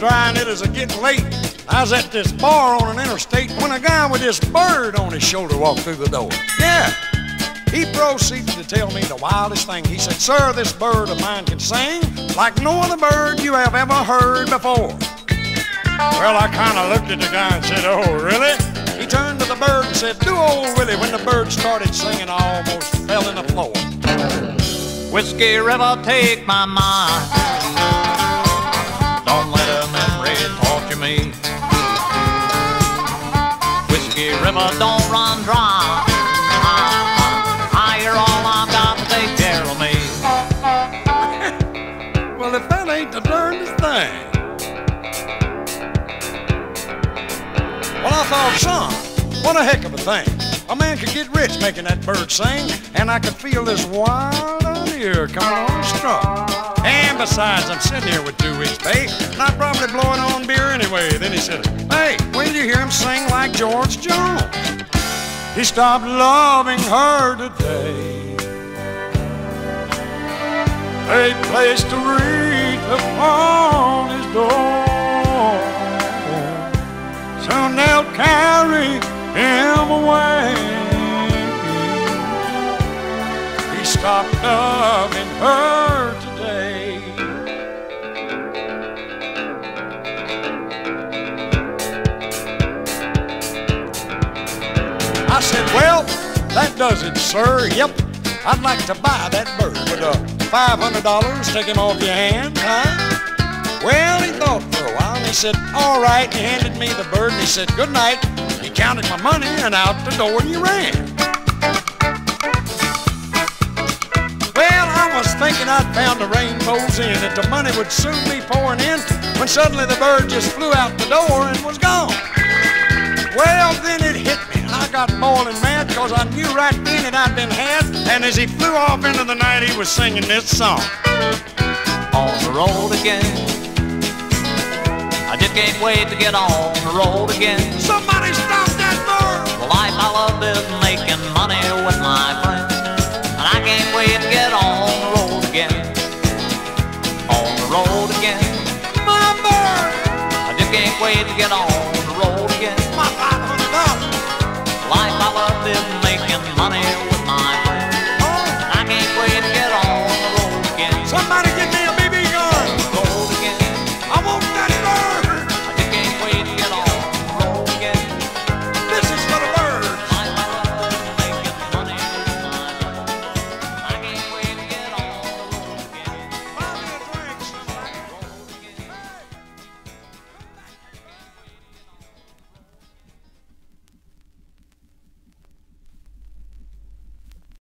dry and it was a getting late. I was at this bar on an interstate when a guy with this bird on his shoulder walked through the door. Yeah. He proceeded to tell me the wildest thing. He said, Sir, this bird of mine can sing like no other bird you have ever heard before. Well, I kind of looked at the guy and said, Oh, really? He turned to the bird and said, Do old Willie. When the bird started singing, I almost fell in the floor. Whiskey River, take my mind. Don't let a memory torture me. Whiskey River, don't run dry. I hear all I've got to take care of me. Well, if that ain't the darndest thing. I thought, son, what a heck of a thing. A man could get rich making that bird sing, and I could feel this wild idea coming on strong. And besides, I'm sitting here with two weeks' pay, and I'm probably blowing on beer anyway. Then he said, Hey, when did you hear him sing like George Jones? He stopped loving her today. A place to read Stopped loving her today. I said, Well, that does it, sir. Yep, I'd like to buy that bird. Would uh, $500 take him off your hands, huh? Well, he thought for a while and he said, All right. He handed me the bird and he said, Good night. He counted my money and out the door he ran. The money would soon be pouring in, when suddenly the bird just flew out the door and was gone. Well, then it hit me. I got boiling mad because I knew right then that I'd been had. And as he flew off into the night, he was singing this song. On the road again. I just can't wait to get on the road again. Somebody stop that bird! The life I love is making money with my friends. Can't to get on the road again.